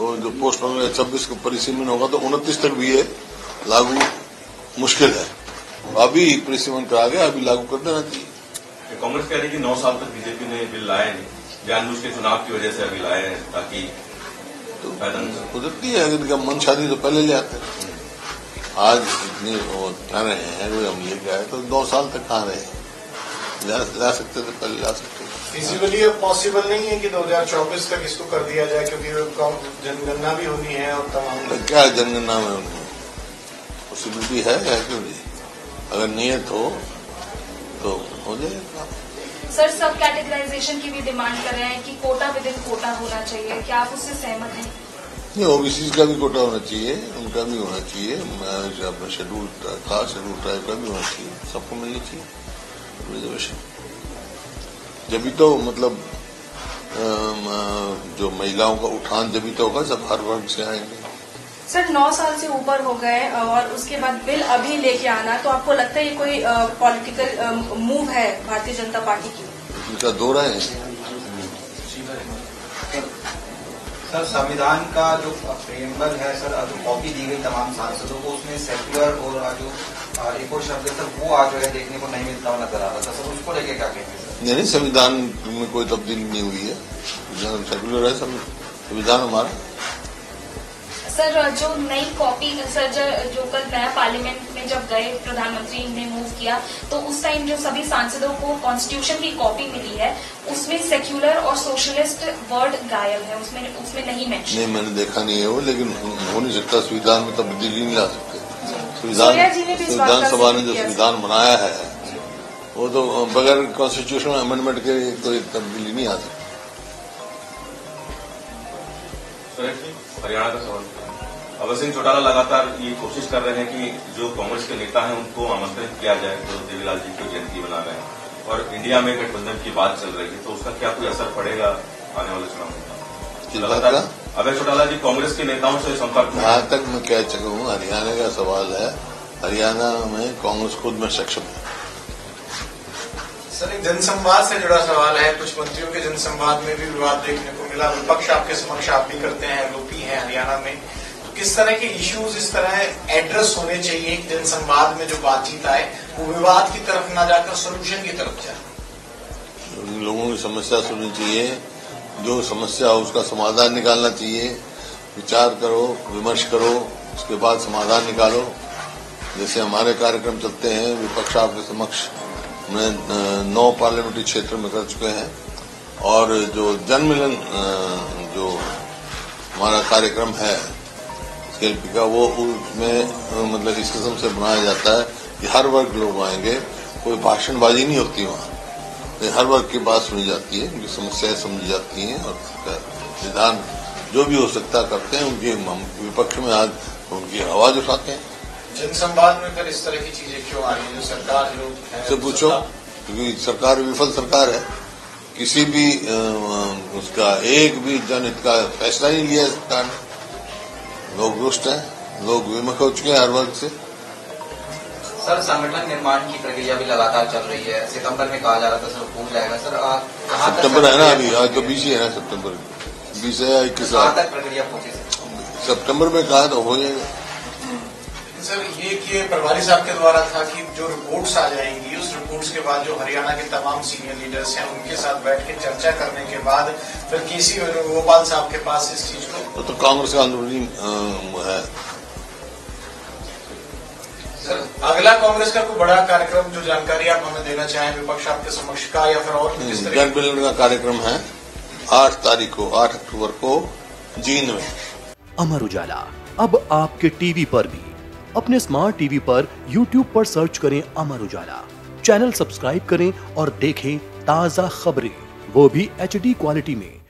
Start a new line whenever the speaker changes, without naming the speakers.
तो जो पोस्ट में छब्बीस को परिसीमन होगा तो उनतीस तक भी ये लागू मुश्किल है। अभी परिसीमन करा गया अभी लागू कर देना चाहिए।
कांग्रेस कह रही है कि नौ साल तक बीजेपी ने बिल लाए नहीं जानबूझ के चुनाव की वजह से अभी लाए हैं ताकि
तो कुदरती है अगर इनका मन शादी तो पहले ले आते। आज इतनी वो कह रहे हैं कोई हम लेके आए तो नौ साल तक कहाँ रहे ला, ला सकते थे पहले ला सकते थे।
फिजिबली अब पॉसिबल नहीं है कि 2024 तक इसको कर दिया जाए क्योंकि जनगणना भी होनी है और तमाम
तो क्या जनगणना में उनको पॉसिबिलिटी है या क्यों नहीं? अगर नियत हो तो हो जाएगा।
सर सब कैटेगराइजेशन की भी डिमांड कर रहे हैं कि कोटा विद इन कोटा होना चाहिए। क्या आप उससे सहमत हैं?
नहीं ओबीसी का भी कोटा होना चाहिए उनका भी होना चाहिए। शेड्यूल खास शेड्यूल ट्राइब का भी होना चाहिए। सबको मिलनी चाहिए। रिजर्वेशन जब भी तो मतलब जो महिलाओं का उठान जब भी तो होगा सब हर वर्ग से आएँगे।
सर नौ साल से ऊपर हो गए और उसके बाद बिल अभी लेके आना तो आपको लगता है ये कोई पॉलिटिकल मूव है भारतीय जनता पार्टी की?
इनका दो है हैं।
सर, संविधान का जो फ्रेमवर्क है, सर, जो कॉपी दी गई तमाम सांसदों को, उसमें सेक्युलर और जो एक और शब्द है, सर, वो आज है देखने को नहीं मिलता हुआ नज़र आ रहा था। सर, उसको लेके क्या कहेंगे सर?
नहीं नहीं संविधान में कोई तब्दीली नहीं हुई है। सेक्युलर है संवि- संविधान हमारा।
सर जो नई कॉपी सर जो, कल नया पार्लियामेंट में जब गए प्रधानमंत्री ने मूव किया तो उस टाइम जो सभी सांसदों को कॉन्स्टिट्यूशन की कॉपी मिली है उसमें सेक्युलर और सोशलिस्ट वर्ड गायब है उसमें उसमें नहीं मेंशन
नहीं मैंने देखा नहीं है वो लेकिन हो नहीं सकता संविधान में तब्दीली नहीं ला सकते। संविधान सभा ने जो संविधान बनाया है वो तो बगैर कॉन्स्टिट्यूशनल अमेंडमेंट के कोई तब्दीली नहीं आ सकती।
जी हरियाणा का सवाल अभय सिंह चौटाला लगातार ये कोशिश कर रहे हैं कि जो कांग्रेस के नेता हैं उनको आमंत्रित किया जाए जो देवीलाल जी की जयंती मना रहे हैं। और इंडिया में गठबंधन की बात चल रही है तो उसका क्या कोई असर पड़ेगा आने वाले चुनाव में? लगातार अभय चौटाला जी कांग्रेस के नेताओं से संपर्क में
तक मैं कह चुका हूँ हरियाणा का सवाल है हरियाणा में कांग्रेस खुद में सक्षम है।
सर एक जनसंवाद से जुड़ा सवाल है। कुछ मंत्रियों के जनसंवाद में भी विवाद देखने को मिला, विपक्ष आपके समक्ष आप भी करते हैं आरोपी हैं, हरियाणा में। तो किस तरह के इश्यूज़ इस तरह एड्रेस होने चाहिए जनसंवाद में जो बातचीत आए, वो विवाद की तरफ़ ना जाकर सोल्यूशन की तरफ़ जाए?
लोगों की समस्या सुननी चाहिए। जो समस्या हो उसका समाधान निकालना चाहिए। विचार करो, विमर्श करो, उसके बाद समाधान निकालो। जैसे हमारे कार्यक्रम चलते हैं, विपक्ष आपके समक्ष नौ पार्लियामेंट्री क्षेत्र में कर चुके हैं। और जो जनमिलन जो हमारा कार्यक्रम है सीएलपी का वो उसमें मतलब इस किस्म से बनाया जाता है कि हर वर्ग लोग आएँगे कोई भाषणबाजी नहीं होती वहाँ। ये हर वर्ग की बात सुनी जाती है उनकी समस्याएँ समझी जाती हैं और निदान जो भी हो सकता करते हैं उनके हम विपक्ष में आज उनकी आवाज़ उठाते हैं।
जनसंवाद में फिर इस तरह की चीज़ें क्यों आ रही है? जो सरकार
से पूछो क्योंकि सरकार विफल सरकार है। किसी भी उसका एक भी जनहित का फैसला नहीं लिया है सरकार ने लोग रुष्ट हैं लोग विमुख हो चुके हैं हर वर्ग से।
सर संगठन निर्माण की प्रक्रिया भी लगातार चल रही है। सितंबर में कहा जा रहा था सर हो जाएगा सर। आ, कहाँ
सितंबर है ना अभी? आज तो बीस ही है? ना सितंबर। बीस है या इक्कीस
तक प्रक्रिया पहुँची सर?
सितंबर में कहा तो हो जाएगा।
सर ये कि प्रभारी साहब के द्वारा था कि जो रिपोर्ट्स आ जाएँगी उस के बाद जो हरियाणा के तमाम सीनियर लीडर्स हैं उनके साथ बैठ के चर्चा करने के बाद फिर केसी वेणुगोपाल साहब के पास इस चीज़ को
तो, तो कांग्रेस का अंदरूनी है।
सर अगला कांग्रेस का कोई बड़ा कार्यक्रम जो जानकारी आप हमें देना चाहें विपक्ष आपके समक्ष का या फिर और
जन मिलन का कार्यक्रम है। आठ तारीख को आठ अक्टूबर को जींद में।
अमर उजाला अब आपके टीवी पर भी। अपने स्मार्ट टीवी पर YouTube पर सर्च करें अमर उजाला। चैनल सब्सक्राइब करें और देखें ताज़ा खबरें वो भी एचडी क्वालिटी में।